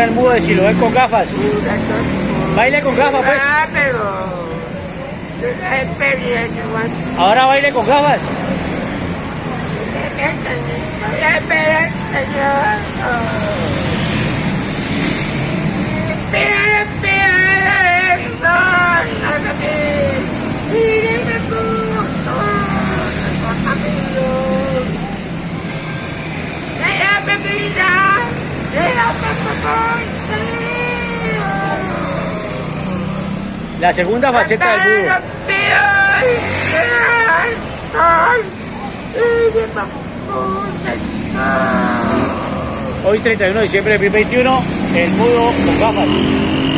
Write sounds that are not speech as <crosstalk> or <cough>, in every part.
Ahora el mudo de Siloé con gafas. Baile con gafas, pues. Ah, pero... Ahora baile con gafas. La segunda faceta del mudo. Hoy 31 de diciembre de 2021, el mudo con gafas.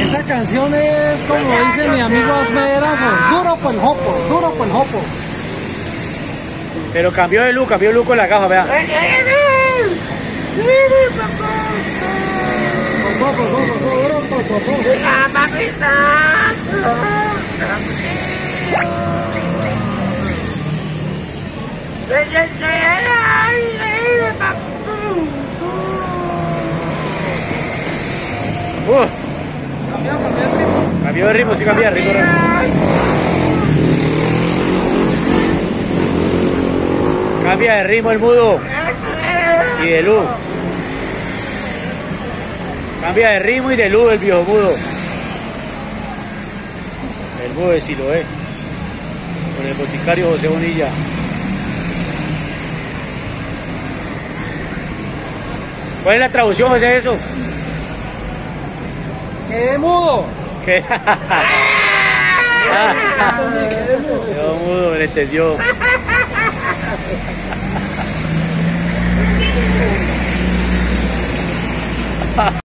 Esa canción es como dice mi amigo Asmederazo, duro por el jopo, duro por el jopo. Pero cambió de look, cambió de look con la gafa, vea. Uh, cambió de ritmo, sí cambió de ritmo. Cambia de ritmo el mudo y de luz. Cambia de ritmo y de luz el viejo mudo. El mudo de Siloé. Con el boticario José Bonilla. ¿Cuál es la traducción, José, de eso? ¡Quedé mudo! ¿Qué? <laughs> Quedó mudo, le entendió.